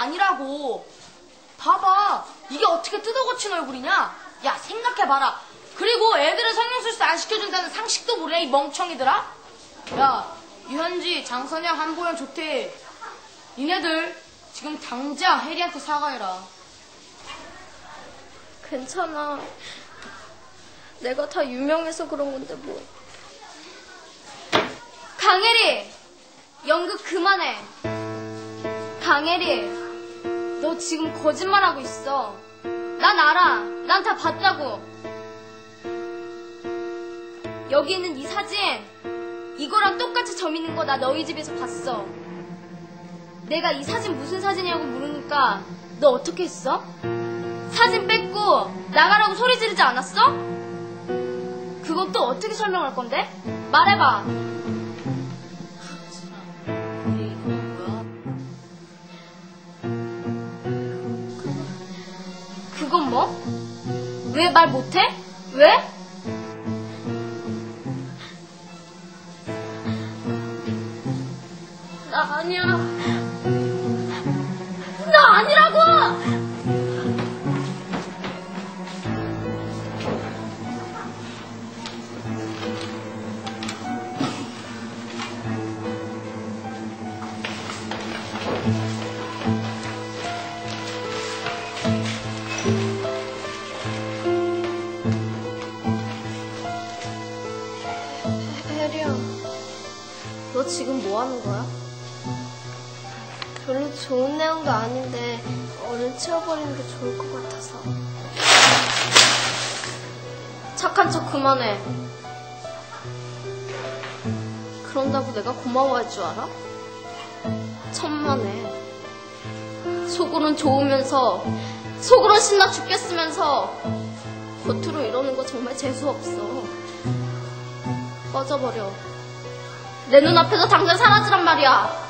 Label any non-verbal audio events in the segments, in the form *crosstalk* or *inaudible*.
아니라고. 봐봐. 이게 어떻게 뜯어고친 얼굴이냐? 야, 생각해봐라. 그리고 애들은 성형수술 안 시켜준다는 상식도 모르네, 이 멍청이들아? 야, 유현지, 장선영, 한보현, 조태. 니네들 지금 당장 혜리한테 사과해라. 괜찮아. 내가 다 유명해서 그런 건데 뭐. 강혜리! 연극 그만해. 강혜리, 너 지금 거짓말하고 있어. 난 알아. 난 다 봤다고. 여기 있는 이 사진, 이거랑 똑같이 점 있는 거 나 너희 집에서 봤어. 내가 이 사진 무슨 사진이냐고 물으니까 너 어떻게 했어? 사진 뺏고 나가라고 소리 지르지 않았어? 그것도 어떻게 설명할 건데? 말해봐. 왜 말 못해? 왜? 너 지금 뭐 하는 거야? 별로 좋은 내용도 아닌데 얼른 치워버리는 게 좋을 것 같아서. 착한 척 그만해. 그런다고 내가 고마워할 줄 알아? 천만에. 속으론 좋으면서, 속으론 신나 죽겠으면서, 겉으로 이러는 거 정말 재수없어. 꺼져버려. 내 눈앞에서 당장 사라지란 말이야.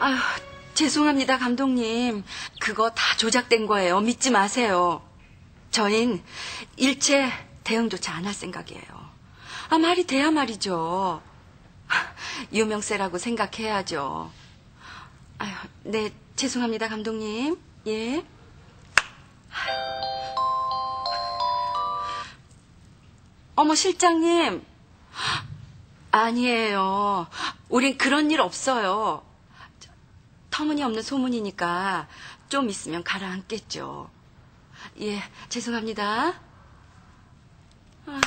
아휴, 죄송합니다, 감독님. 그거 다 조작된 거예요. 믿지 마세요. 저흰 일체 대응조차 안 할 생각이에요. 아, 말이 돼야 말이죠. *laughs* 유명세라고 생각해야죠. 아휴, 네, 죄송합니다, 감독님. 예. 어머, 실장님. 아니에요. 우린 그런 일 없어요. 저, 터무니없는 소문이니까 좀 있으면 가라앉겠죠. 예, 죄송합니다. 아휴.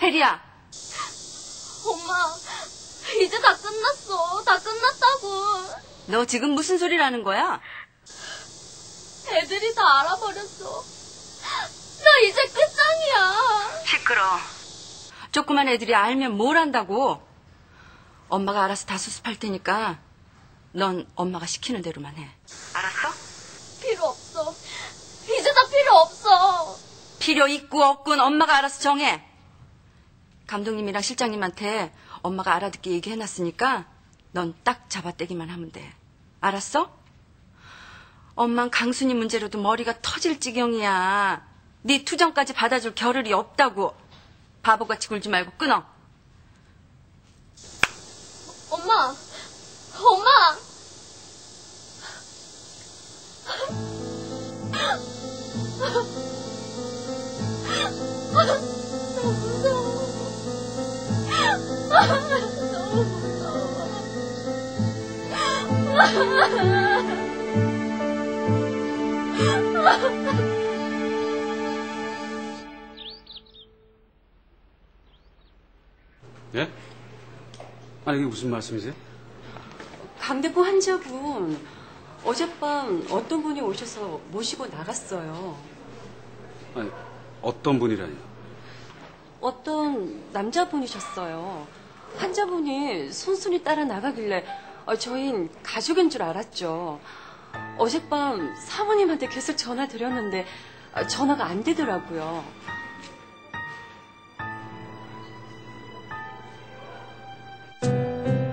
혜리야, 엄마, 이제 다 끝났어. 다 끝났다고. 너 지금 무슨 소리를 는 거야? 애들이 다 알아버렸어. 나 이제 끝장이야. 시끄러. 조그만 애들이 알면 뭘 한다고? 엄마가 알아서 다 수습할 테니까 넌 엄마가 시키는 대로만 해. 알았어? 필요 없어. 이제 다 필요 없어. 필요 있고 없군 엄마가 알아서 정해. 감독님이랑 실장님한테 엄마가 알아듣게 얘기해놨으니까 넌 딱 잡아떼기만 하면 돼. 알았어? 엄만 강순이 문제로도 머리가 터질 지경이야. 네 투정까지 받아줄 겨를이 없다고. 바보같이 굴지 말고 끊어. 너무 무서워. 예? 아니 이게 무슨 말씀이세요? 강대포 환자분 어젯밤 어떤 분이 오셔서 모시고 나갔어요. 아니 어떤 분이라니요? 어떤 남자분이셨어요. 환자분이 손순이 따라 나가길래 어, 저흰 가족인 줄 알았죠. 어젯밤 사모님한테 계속 전화 드렸는데 어, 전화가 안 되더라고요.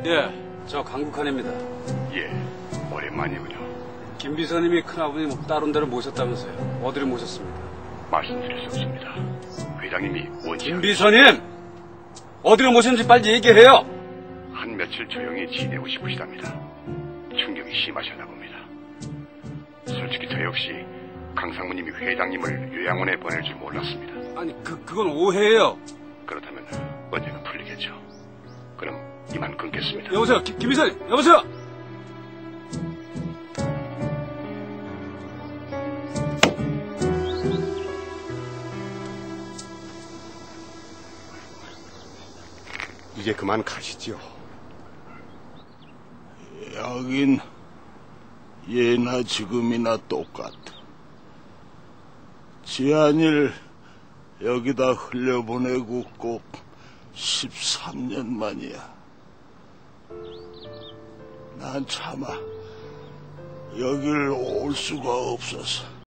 예, 저 강국환입니다. 예, 오랜만이군요. 김 비서님이 큰아버님 다른 데로 모셨다면서요. 어디를 모셨습니까? 말씀드릴 수 없습니다. 회장님이 원치 김 않- 비서님! 어디로 모셨는지 빨리 얘기해요! 한 며칠 조용히 지내고 싶으시답니다. 충격이 심하셨나 봅니다. 솔직히 저 역시 강상무님이 회장님을 요양원에 보낼 줄 몰랐습니다. 아니, 그, 그건 오해예요. 그렇다면 언젠가 풀리겠죠. 그럼 이만 끊겠습니다. 여보세요, 김, 김 비서님! 여보세요! 이제 그만 가시죠. 여긴 예나 지금이나 똑같아. 지한일 여기다 흘려보내고 꼭 13년 만이야. 난 차마 여길 올 수가 없어서.